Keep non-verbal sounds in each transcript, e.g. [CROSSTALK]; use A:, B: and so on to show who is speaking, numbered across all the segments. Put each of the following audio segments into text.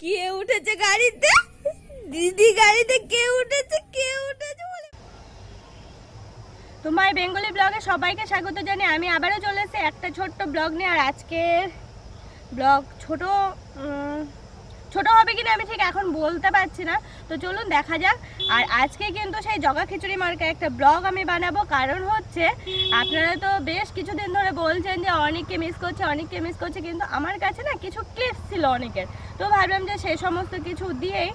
A: কে উঠেছে গাড়িতে? দিদি গাড়িতে কে উঠেছে কে উঠেছে তোমার বেঙ্গলি ব্লগে সবাইকে স্বাগত জানিয়ে আমি আবারও চলে একটা ছোট্ট ব্লগ নিয়ে, আর আজকের ব্লগ ছোট ছোট হবে কিনা আমি ঠিক এখন বলতে পারছি না। তো চলুন দেখা যাক। আর আজকে কিন্তু সেই জগা খিচুড়ি মার্কা একটা ব্লগ আমি বানাবো। কারণ হচ্ছে, আপনারা তো বেশ কিছুদিন ধরে বলছেন যে অনেককে মিস করছে, অনেককে মিস করছে, কিন্তু আমার কাছে না কিছু ক্লিপস ছিল অনেকের। তো ভাবলাম যে সেই সমস্ত কিছু দিয়েই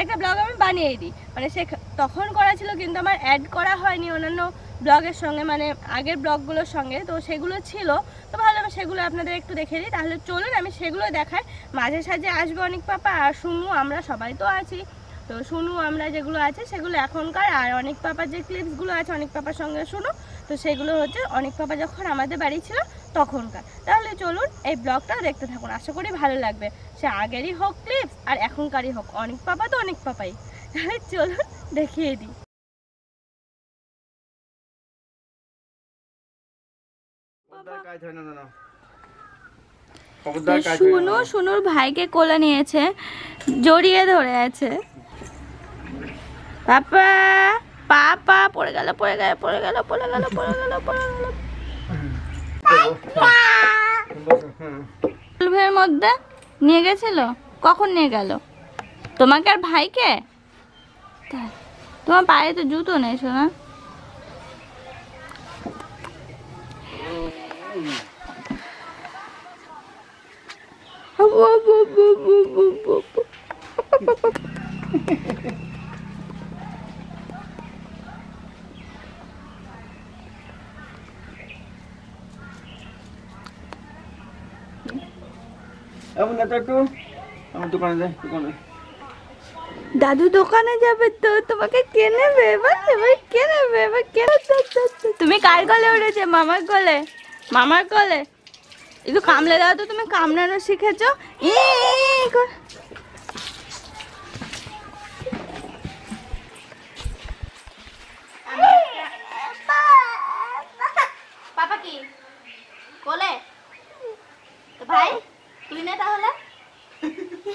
A: একটা ব্লগ আমি বানিয়ে দিই। মানে সে তখন করা ছিল, কিন্তু আমার অ্যাড করা হয়নি অন্যান্য ব্লগের সঙ্গে মানে আগের ব্লগগুলোর সঙ্গে। তো সেগুলো ছিল। তো ভালো ভাবলাম সেগুলো আপনাদের একটু দেখে দিই। তাহলে চলুন, আমি সেগুলো দেখাই। মাঝে সাঝে আসবে অনেক পাপা, আর শুনু আমরা সবাই তো আছি। তো শুনু আমরা যেগুলো আছে, সেগুলো এখনকার। আর অনেক পাপার যে ক্লিপসগুলো আছে, অনেক পাপার সঙ্গে শুনো। তো সেগুলো হচ্ছে, অনেক পাপা যখন আমাদের বাড়ি ছিল, তখনকার। তাহলে চলুন, এই ব্লগটা দেখতে থাকুন। আশা করি ভালো লাগবে। সে আগেরই হোক ক্লিপস আর এখনকারই হোক। অনেক পাপা তো অনেক পাপাই। তাহলে চলুন, দেখিয়ে দিই।
B: কাজ হয় না, না,
A: শুনু। শুনুর ভাইকে কোলে নিয়েছে জড়িয়ে ধরে আছে। পাপা পড়ে গেল পড়ে গেল পড়ে গেল পড়ে গেল পড়ে গেল পড়ে গেল। টুলভের মধ্যে নিয়ে গেছিল? কখন নিয়ে গেল? তোমাকে আর ভাইকে? তোমার পায়ে তো জুতো নেই শোনা
B: একটু? দোকানে দোকানে।
A: দাদু দোকানে যাবে তো, তোমাকে কে নেবে? এবার এবার কে নেবে? এবার কে তুমি কার গলে উঠেছে? মামার গলে? মামার গলে একটু কামলে দাও তো তুমি কামড়ানো শিখেছো? পাপা কি? কোলে? তো ভাই তুই নে তাহলে।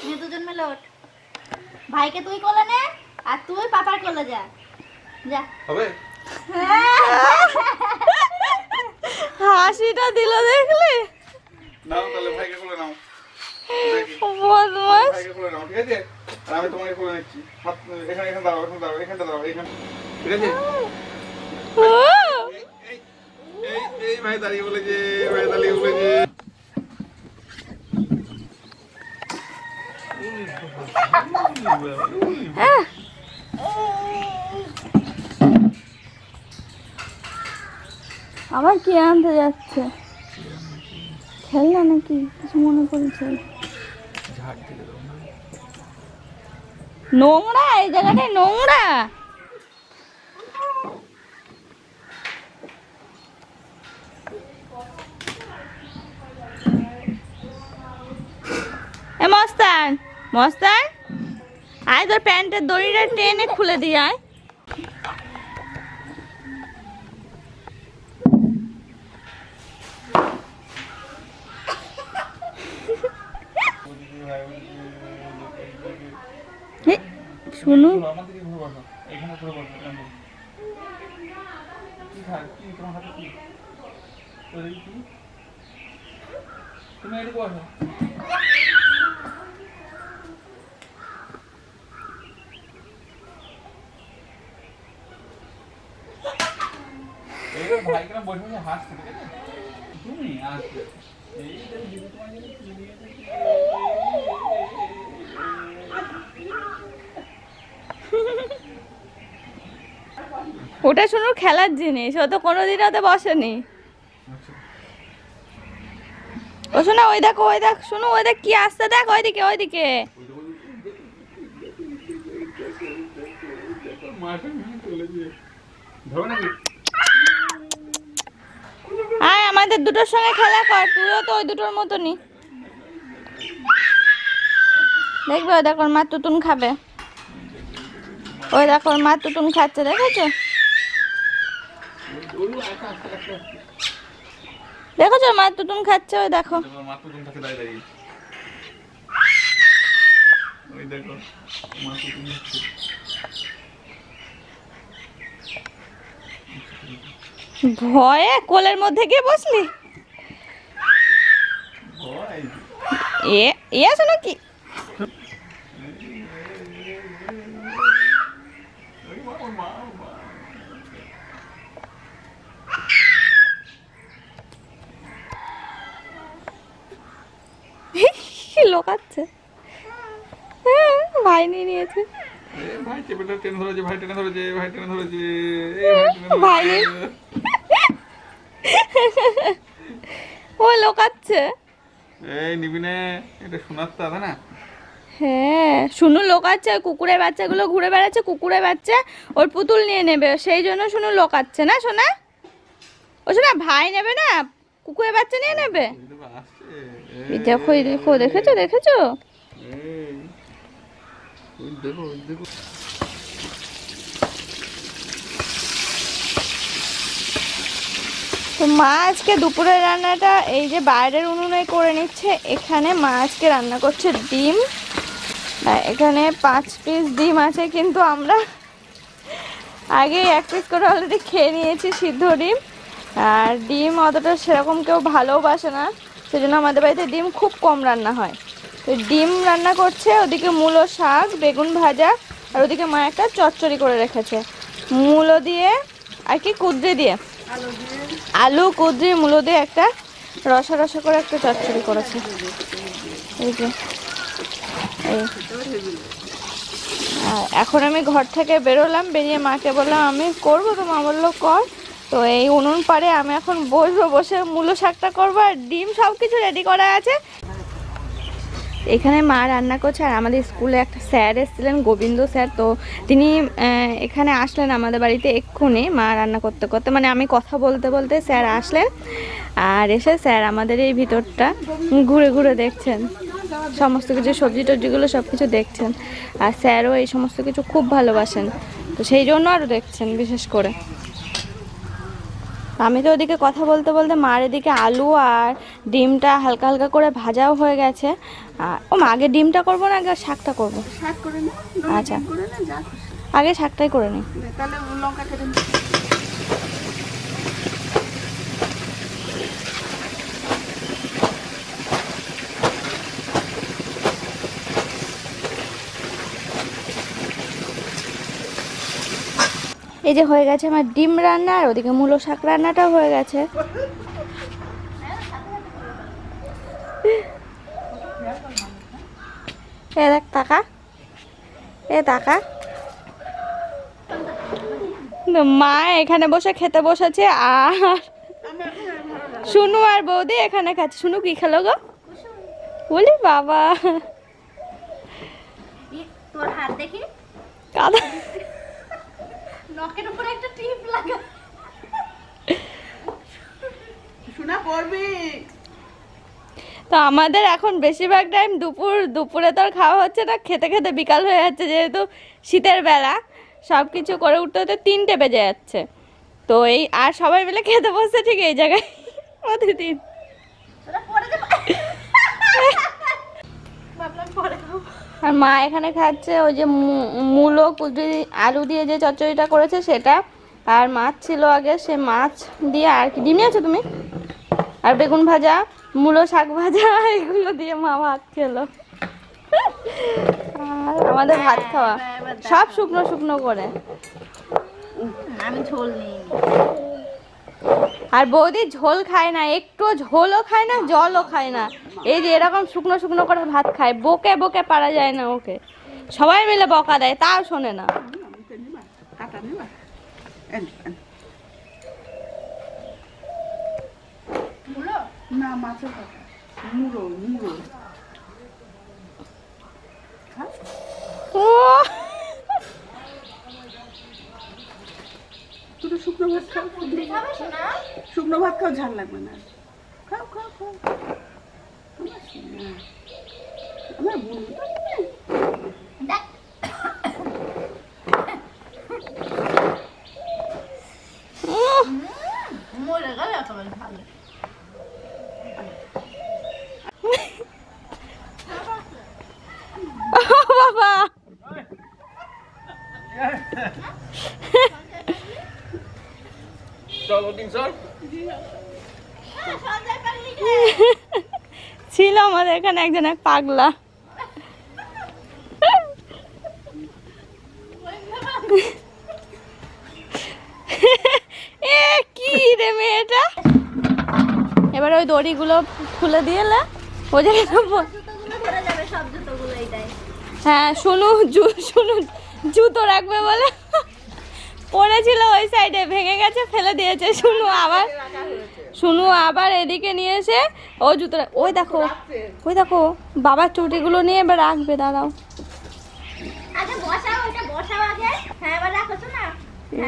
A: নে দুজন মিলে ওঠ। ভাইকে তুই কোলে নে আর তুই পাপার কোলে যা। যা।
B: হবে? [LAUGHS]
A: হাসিটা দিল দেখলে
B: নাও তাহলে ভাইকে কোলে নাও
A: বদমাস
B: ভাইকে কোলে নাও ঠিক আছে আর আমি তোমাকে কোলে নিচ্ছি হাত এখানে এখানে দাঁড়াও এখানে দাঁড়াও এখানটা দাঁড়াও এখানে ঠিক আছে এই ভাই দাঁড়িয়ে বলেছে ভাই দাঁড়িয়ে বলেছে
A: আবার কি আনতে যাচ্ছে? খেলনা নাকি? কিছু মনে পড়েছে নোংরা? এই জায়গাটায় নোংরা? মস্তান মস্তান। আয় তোর প্যান্টের দড়িটা টেনে খুলে দিয়ে আয় হে, শুনু
B: আমাদের কি ঘুরে বসো এখানে ঘুরে বসো এখানে বসো। কি খায় কি তোমার হাতে কি ওই কি তুমি এদিকে বসো এইবার ভাইকে না বসে বসে হাসছে ঠিক আছে তুমি আসবে এই যে দিদি তোমার জন্য কি নিয়ে এসেছে।
A: ওটা শুনুর খেলার জিনিস। ও তো কোনোদিন ওতে বসেনি। ও শোনা, ওই দেখো, ওই দেখ শুনো ওই দেখ কি আসতে দেখ, ওইদিকে ওইদিকে। আয়, আমাদের দুটোর সঙ্গে খেলা কর, তুইও তো ওই দুটোর মতনই। দেখবে, ওই দেখো মা তুতুন খাবে। ওই দেখো মা তুতুন খাচ্ছে, দেখেছ? দেখেছ ওর মা তুতুন খাচ্ছে? ওই দেখো।
B: থাকে দাঁড়িয়ে দাঁড়িয়ে। দেখো
A: ভয়ে কোলের মধ্যে গিয়ে বসলি?
B: ভয়?
A: এ এ আছে নাকি
B: ওই মা ওর মা ওর মা
A: লোকাচ্ছে হ্যাঁ, ভাই নিয়ে নিয়েছে।
B: ভাই টেবিলটা টেনে ধরেছে ভাই টেনে ধরেছে ভাই টেনে ধরেছে ভাই টেনে
A: ভাই
B: ধরেছে
A: ও লোকাচ্ছে।
B: এই নিবি না এটা শোনার তো আছে না?
A: হ্যাঁ শুনু লোকাচ্ছে ওই কুকুরের বাচ্চাগুলো ঘুরে বেড়াচ্ছে কুকুরের বাচ্চা ওর পুতুল নিয়ে নেবে সেই জন্য শুনু লোকাচ্ছে না শোনা ও শোনা ভাই নেবে না কুকুরের বাচ্চা নিয়ে নেবে?
B: দেখো
A: দেখো দেখেছ দেখেছ?
B: দেখো দেখো।
A: তো মা আজকে দুপুরের রান্নাটা এই যে বাইরের উনুনে করে নিচ্ছে এখানে মা আজকে রান্না করছে ডিম। এখানে পাঁচ পিস ডিম আছে কিন্তু আমরা আগে এক পিস করে অলরেডি খেয়ে নিয়েছি সিদ্ধ ডিম। আর ডিম অতটা সেরকম কেউ ভালোবাসে না। সেজন্য আমাদের বাড়িতে ডিম খুব কম রান্না হয়। তো ডিম রান্না করছে ওদিকে মূলো শাক বেগুন ভাজা আর ওদিকে মা একটা চচ্চড়ি করে রেখেছে। মূলো দিয়ে আর কি কুদ্রি দিয়ে? আলু কুদ্রি মূলো দিয়ে একটা রসা রসা করে একটা চচ্চড়ি করেছে। এই যে আর এখন আমি ঘর থেকে বেরোলাম বেরিয়ে মাকে বললাম আমি করব? তো মা বলল কর। তো এই উনুন পারে আমি এখন বসবো, বসে মূলো শাকটা করব আর ডিম সব কিছু রেডি করা আছে। এখানে মা রান্না করছে আর আমাদের স্কুলে একটা স্যার এসেছিলেন, গোবিন্দ স্যার। তো তিনি এখানে আসলেন আমাদের বাড়িতে এক্ষুনি মা রান্না করতে করতে। মানে আমি কথা বলতে বলতে স্যার আসলেন আর এসে স্যার আমাদের এই ভিতরটা ঘুরে ঘুরে দেখছেন। সমস্ত কিছু, সবজি টবজিগুলো সব কিছু দেখছেন। আর স্যারও এই সমস্ত কিছু খুব ভালোবাসেন। তো সেই জন্য আরও দেখছেন বিশেষ করে। আমি তো ওদিকে কথা বলতে বলতে মার এদিকে আলু আর ডিমটা হালকা হালকা করে ভাজাও হয়ে গেছে। আর ও মা আগে ডিমটা করব না আগে শাকটা করব?
C: শাক করে
A: আচ্ছা। আগে শাকটাই করে নিই
C: তাহলে লঙ্কা কেটে
A: এই যে হয়ে গেছে আমার ডিম রান্না আর ওদিকে মূলো শাক রান্নাটাও হয়ে গেছে। এ দেখ টাকা এ টাকা মা এখানে বসে খেতে বসেছে আর শুনু আর বৌদি এখানে খাচ্ছে। শুনু কি খেলো গো? বলি বাবা।
C: তোর হাত দেখি।
A: কাদা
C: নখের উপরে একটা টিপ লাগা। শোনা পড়বি।
A: তো আমাদের এখন বেশিরভাগ টাইম দুপুর দুপুরে তো আর খাওয়া হচ্ছে না খেতে খেতে বিকাল হয়ে যাচ্ছে যেহেতু শীতের বেলা। সব কিছু করে উঠতে হতে তিনটে বেজে যাচ্ছে। তো এই আর সবাই মিলে খেতে বসছে ঠিক এই জায়গায়। [LAUGHS] প্রতিদিন
C: তোরা পড়ে যাবে ভাবলাম পরে খাব
A: আর মা এখানে খাচ্ছে ওই যে মূলো, কুদরি, আলু দিয়ে যে চচ্চড়িটা করেছে সেটা। আর মাছ ছিল আগে, সে মাছ দিয়ে আর কি। ডিম নিয়েছো তুমি? আর বেগুন ভাজা, মূলো শাক ভাজা, [LAUGHS] এগুলো দিয়ে মা ভাত খেলো। আর আমাদের ভাত খাওয়া। সব শুকনো শুকনো করে।
C: আমি ঝোল নিই
A: আর বৌদি ঝোল খায় না একটু ঝোলও খায় না জলও খায় না। এই যে এরকম শুকনো শুকনো করে ভাত খায় বকে বকে পারা যায় না ওকে। সবাই মিলে বকা দেয় তাও শোনে না।
C: মাছের মুড়ো।
A: ও
C: তো শুকনো ভাত খাও। শুকনো ভাত খাও, ঝাল লাগবে না। খাও খাও খাও। আমার বোন
A: উহ,
C: মরে গেল একেবারে ভালো
A: বাবা
B: চল ওদিন চল
A: ছিল আমাদের এখানে একজন এক পাগলা। এ, কি রে মেয়েটা? এবার ওই দড়িগুলো খুলে দিয়ে এলে ও
D: এইটাই
A: হ্যাঁ শুনু শুনু জুতো রাখবে বলে। পড়েছিল ওই সাইডে ভেঙে গেছে, ফেলে দিয়েছে শুনু আবার। শুনু আবার এদিকে নিয়ে এসে ও জুতোটা ওই দেখো ওই দেখো বাবার চুটিগুলো নিয়ে এবার রাখবে দাঁড়াও।
D: আগে। হ্যাঁ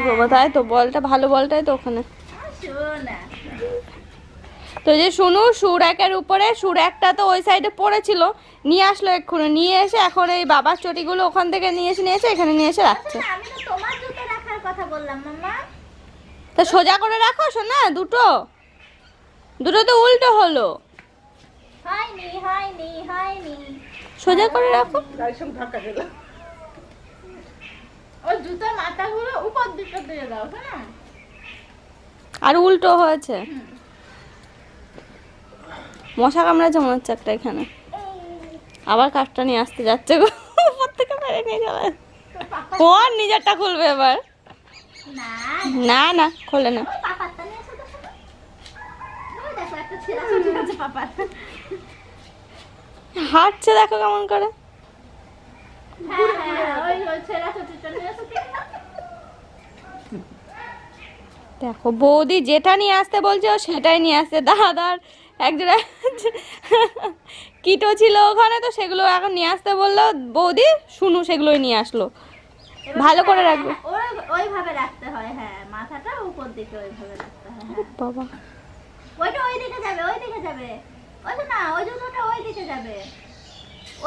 A: বাবা তাই তো বলটা ভালো বলটাই তো ওখানে। তো যে শুনু সুর একের উপরে সুর একটা তো ওই সাইডে পড়েছিল। নিয়ে আসলো এক্ষুনি নিয়ে এসে এখন এই বাবার চটিগুলো ওখান থেকে নিয়ে এসে নিয়ে এসে এখানে নিয়ে এসে রাখছে।
D: মাম্মা।
A: তা সোজা করে রাখো শোনা দুটো। দুটো তো উল্টো হলো। সোজা করে রাখো।
C: গাড়ির সঙ্গে ধাক্কা খেলাম
D: ওই জুতোর মাথাগুলো উপর দিকে দিয়ে দাও হ্যাঁ
A: আর উল্টো হয়েছে। মশা কামড়াচ্ছে মনে হচ্ছে একটা এখানে। আবার কাঠটা নিয়ে আসতে যাচ্ছে গো। উপর থেকে মেরে নিয়ে যাবে কোন নিজেরটা খুলবে এবার?
D: না।
A: না না খোলে না
D: ওই পাপারটা নিয়ে এসো দেখো তো। ওই দেখো একটা ছেঁড়া ছুটি আছে পাপার
A: হাঁটছে দেখো কেমন করে।
D: হ্যাঁ হ্যাঁ দেখো।
A: বৌদি যেটা নিয়ে আসতে বলছে ও সেটাই নিয়ে আসছে। দাদার একজোড়া কিটো ছিল ওখানে তো সেগুলো এখন নিয়ে আসতে বলল। বৌদি শুনু সেগুলোই নিয়ে আসলো। ভালো করে রাখবে।
D: ওই- ওইভাবে রাখতে হয় হ্যাঁ মাথাটা উপর দিকে ওইভাবে রাখতে হয় হ্যাঁ।
A: বাবা।
D: ওইটা ওই দিকে যাবে ওই দিকে যাবে। ওই তো না ওই জুতোটা ওই দিকে যাবে।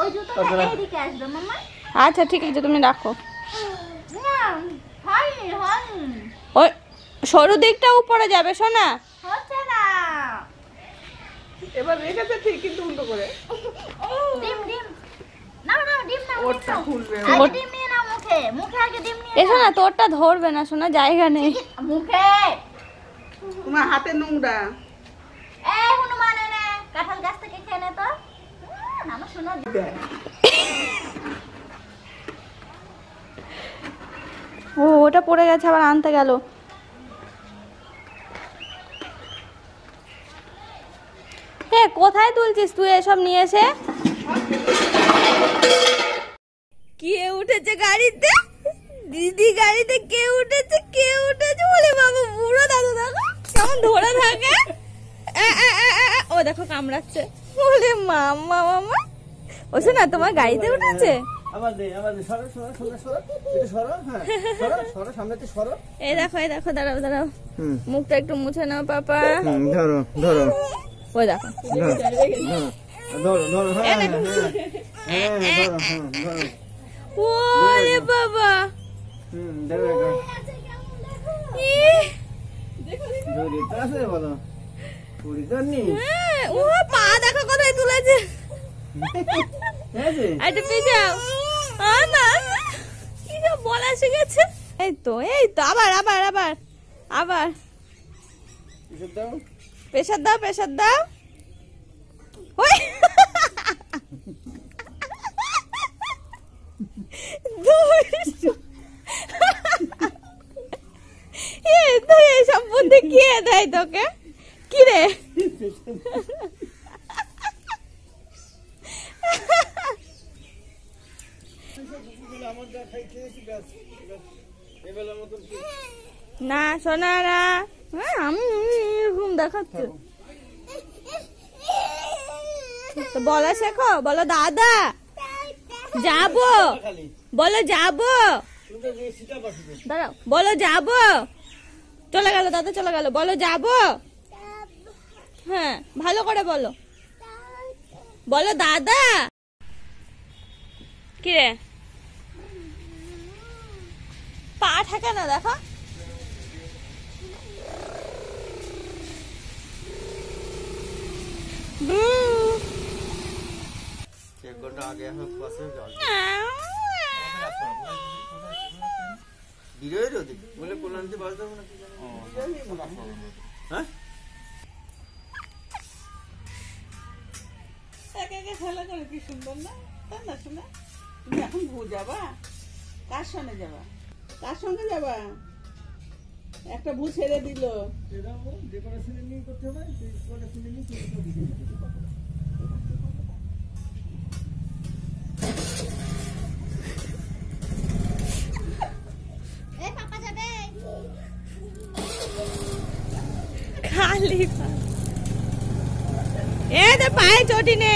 D: ওই জুতোটা এই দিকে আসবে মাম্মা।
A: আচ্ছা ঠিক আছে তুমি রাখো।
D: না
A: ওই সরু দিকটা উপরে যাবে শোনা
D: হচ্ছে না।
C: এবার রেখেছে ঠিক কিন্তু উল্টো করে।
D: ডিম ডিম। নাও নাও ডিম
C: খুলবে
D: আগে ডিম নিয়ে নাও মুখে। মুখে আগে ডিম নিয়ে
A: এসো না তোরটা ধরবে না শোনা জায়গা নেই।
D: মুখে।
C: তোমার হাতে নোংরা
D: এই হনুমান এনে কাঁঠাল গাছ থেকে খেয়ে নে তো উম, আমার শোনা
C: দেখ [COUGHS]
A: ও, ওটা পড়ে গেছে, আবার আনতে গেল। হে, কোথায় তুলছিস তুই এসব নিয়ে এসে? কে উঠেছে গাড়িতে? দিদি গাড়িতে কে উঠেছে কে উঠেছে বলে বাবা, বুড়ো দাদু দেখো, কেমন ধরে থাকে। ও দেখো কামড়াচ্ছে। বলে মামা মামা ও শোনা তোমার গাড়িতে উঠেছে?
B: আবার দে আবার দে সরো সরো সরো সরো একটু সরো হ্যাঁ সরো সরো সামনে থেকে সরো।
A: এই দেখো মুখটা একটু মুছে নাও পাপা।
B: হুম ধরো ধরো।
A: ওই দেখো। না কি সব বলা এই তো এই তো আবার আবার আবার আবার।
B: দাও।
A: প্রেশার দাও প্রেশার ওই। এইসব বুদ্ধি কে দেয় তোকে? কি না হ্যাঁ আমি এরকম দেখাচ্ছি। বলা শেখো, বলো দাদা। যাব। বলো যাব। দাঁড়াও, বলো যাব। চলে গেল, দাদা চলে গেল। বলো যাব। হ্যাঁ ভালো করে বলো। বলো দাদা। কি রে পা থাকে না দেখো ব্রু।
B: এক ঘণ্টা আগে এখন পাশে জল
A: আউ।
B: রাস্তা কোথায় কোথায় কোথায়
E: বিজয়ের ওদিক বলে বাস দেবো না
C: একা খেলা করে কি সুন্দর না? তাই না, শোনা? তুমি এখন ভু যাবা? কার সঙ্গে যাবা? কার সঙ্গে যাবা? একটা ভু ছেড়ে দিল।
A: খালি এ তো পায়ে চটি নেই।